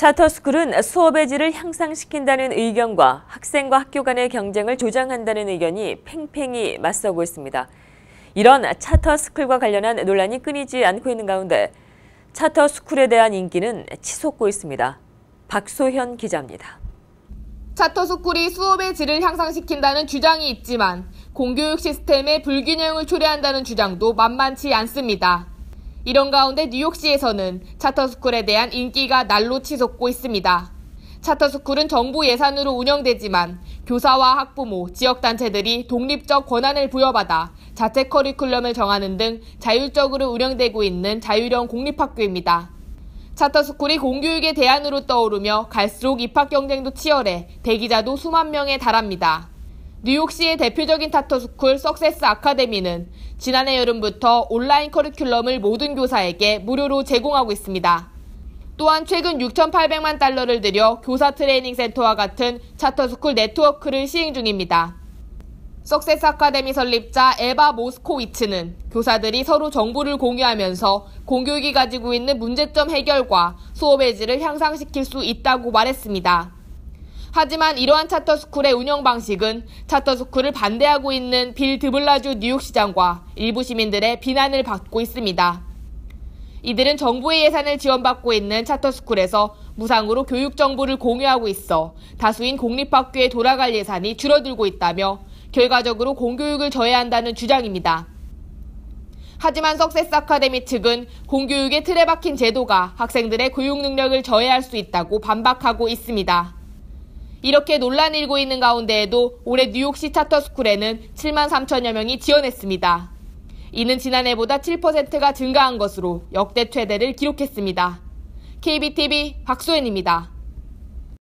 차터스쿨은 수업의 질을 향상시킨다는 의견과 학생과 학교 간의 경쟁을 조장한다는 의견이 팽팽히 맞서고 있습니다. 이런 차터스쿨과 관련한 논란이 끊이지 않고 있는 가운데 차터스쿨에 대한 인기는 치솟고 있습니다. 박소현 기자입니다. 차터스쿨이 수업의 질을 향상시킨다는 주장이 있지만 공교육 시스템의 불균형을 초래한다는 주장도 만만치 않습니다. 이런 가운데 뉴욕시에서는 차터스쿨에 대한 인기가 날로 치솟고 있습니다. charter school은 정부 예산으로 운영되지만 교사와 학부모, 지역단체들이 독립적 권한을 부여받아 자체 커리큘럼을 정하는 등 자율적으로 운영되고 있는 자율형 공립학교입니다. 차터스쿨이 공교육의 대안으로 떠오르며 갈수록 입학 경쟁도 치열해 대기자도 수만 명에 달합니다. 뉴욕시의 대표적인 charter school 석세스 아카데미는 지난해 여름부터 온라인 커리큘럼을 모든 교사에게 무료로 제공하고 있습니다. 또한 최근 6,800만 달러를 들여 교사 트레이닝 센터와 같은 charter school 네트워크를 시행 중입니다. 석세스 아카데미 설립자 에바 모스코위츠는 교사들이 서로 정보를 공유하면서 공교육이 가지고 있는 문제점 해결과 수업의 질을 향상시킬 수 있다고 말했습니다. 하지만 이러한 차터스쿨의 운영 방식은 차터스쿨을 반대하고 있는 빌 드블라주 뉴욕시장과 일부 시민들의 비난을 받고 있습니다. 이들은 정부의 예산을 지원받고 있는 차터스쿨에서 무상으로 교육 정보를 공유하고 있어 다수인 공립학교에 돌아갈 예산이 줄어들고 있다며 결과적으로 공교육을 저해한다는 주장입니다. 하지만 석세스 아카데미 측은 공교육의 틀에 박힌 제도가 학생들의 교육 능력을 저해할 수 있다고 반박하고 있습니다. 이렇게 논란이 일고 있는 가운데에도 올해 뉴욕시 차터스쿨에는 7만 3천여 명이 지원했습니다. 이는 지난해보다 7%가 증가한 것으로 역대 최대를 기록했습니다. KBTV 박소연입니다.